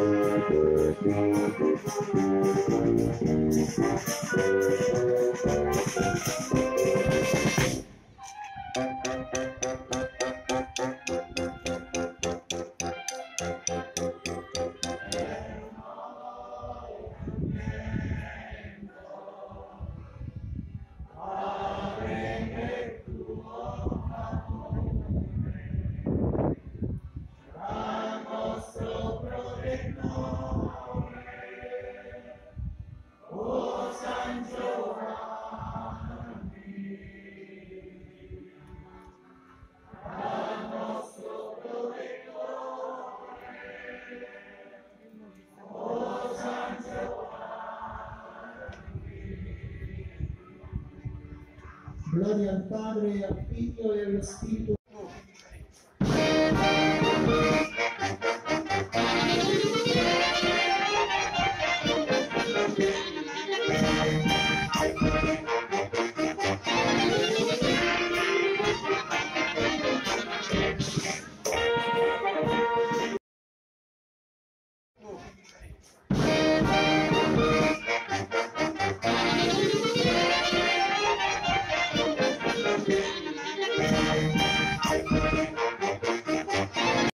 Thank you. Gloria al Padre, al Figlio e allo Spirito